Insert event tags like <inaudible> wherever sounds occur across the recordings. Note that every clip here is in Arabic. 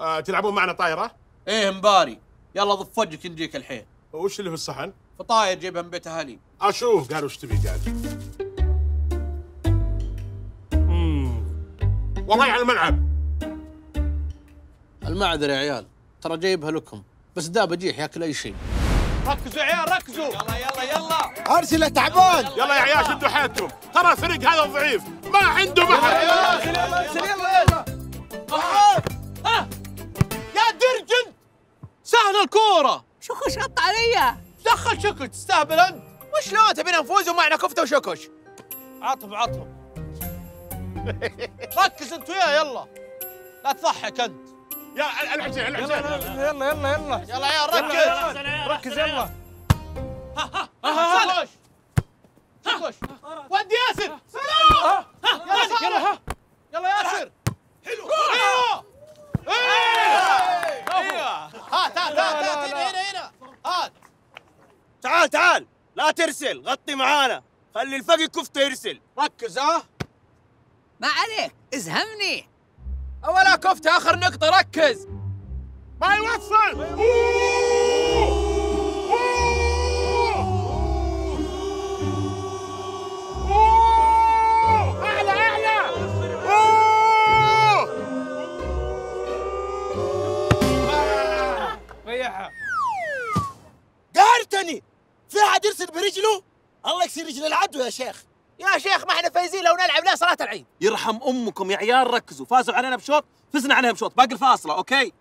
آه تلعبون معنا طايرة؟ إيه مباري. يلا ضف وجهك نجيك الحين. وش اللي في الصحن؟ فطاير جيبها من بيت اهالي أشوف قال وش تبي؟ قال. والله على الملعب. المعذرة يا عيال. ترى جايبها لكم. بس دا بجيح ياكل أي شيء. ركزوا يا عيال ركزوا. يلا يلا يلا. ارسله تعبان. يلا يا عيال شدوا حيلكم. ترى الفريق هذا ضعيف. ما عنده بحر يا علي دخل شكل تستهبل أنت. وشلون تبينا نفوز ومعنا كفتة وشكش عطف عطف <laughs> ركز أنت وياه يلا. لا تضحك أنت. يا الحسين الحسين يلا يلا يلا يلا يا ركز. ركز يلا. خش خش ودي ياسر سلام يلا يلا يلا ياسر حلو أيوه أيوه هات هات هات هات هنا هنا هنا هات تعال تعال! لا ترسل! غطي معانا! خلي الفقي كفته يرسل! ركز ها؟ ما عليك! ازهمني! ولا كفته آخر نقطة ركز! ما يوصل! ريحها قهرتني! في أحد يرسل برجله؟ الله يكسر رجل العدو يا شيخ. يا شيخ ما إحنا فايزين لو نلعب لا صلاة العيد. يرحم أمكم يا عيال ركزوا. فازوا علينا بشوط فزنا عليهم بشوط. باقي الفاصلة أوكي؟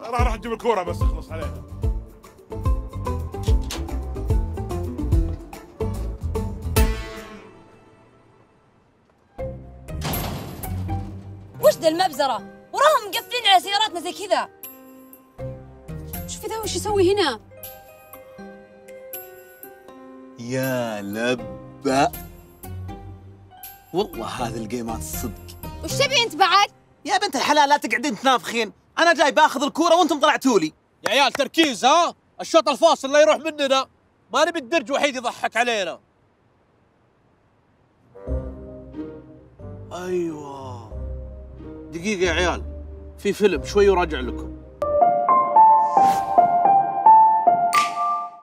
راح راح تجيب الكورة بس اخلص عليها. وش ذا المبزرة؟ وراهم مقفلين على سياراتنا زي كذا. شوفي ذا وش يسوي هنا؟ يا لبأ. والله هذه الجيمات الصدق وش تبي أنت بعد؟ يا بنت الحلال لا تقعدين تنافخين. أنا جاي بآخذ الكورة وأنتم طلعتوا لي. يا عيال تركيز ها؟ الشوط الفاصل لا يروح مننا. ما نبي الدرج وحيد يضحك علينا. أيوه. دقيقة يا عيال. في فيلم شوي وراجع لكم.